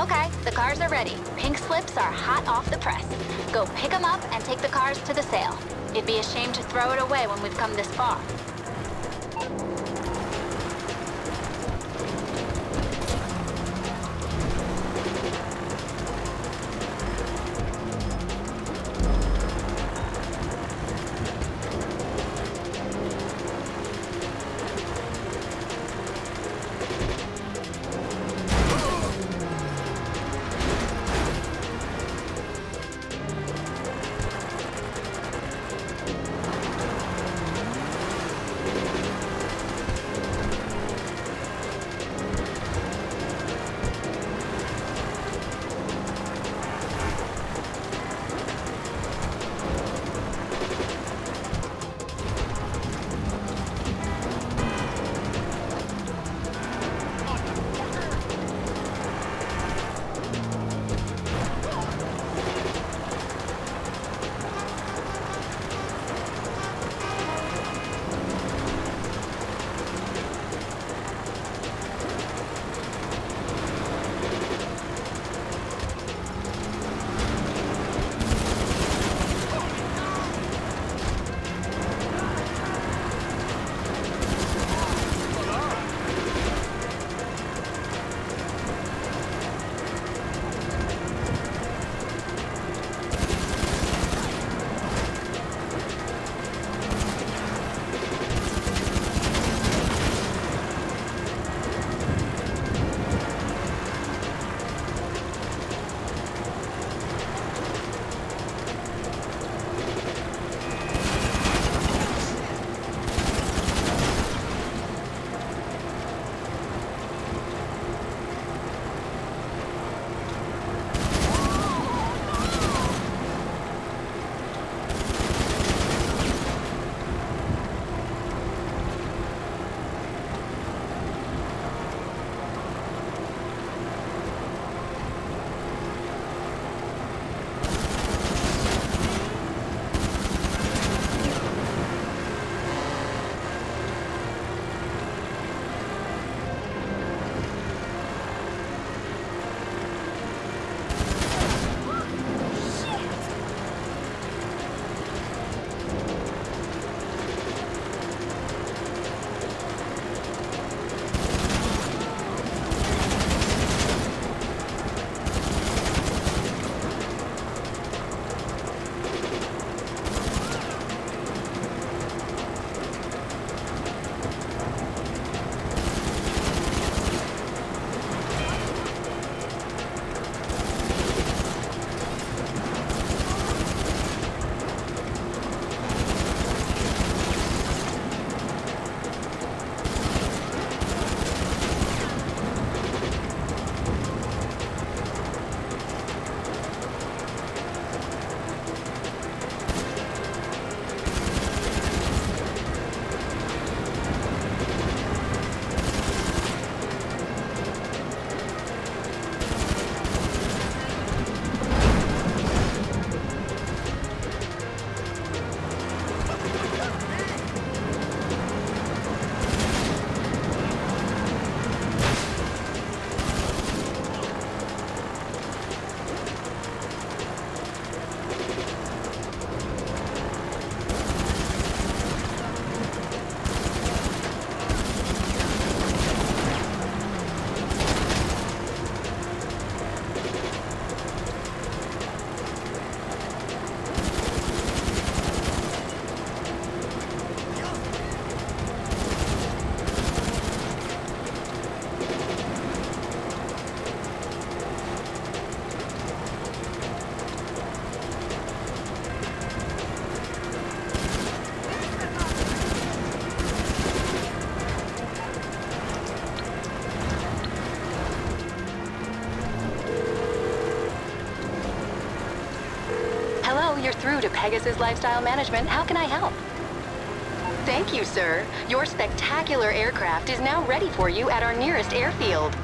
Okay, the cars are ready. Pink slips are hot off the press. Go pick them up and take the cars to the sale. It'd be a shame to throw it away when we've come this far. You're through to Pegasus Lifestyle Management. How can I help? Thank you, sir. Your spectacular aircraft is now ready for you at our nearest airfield.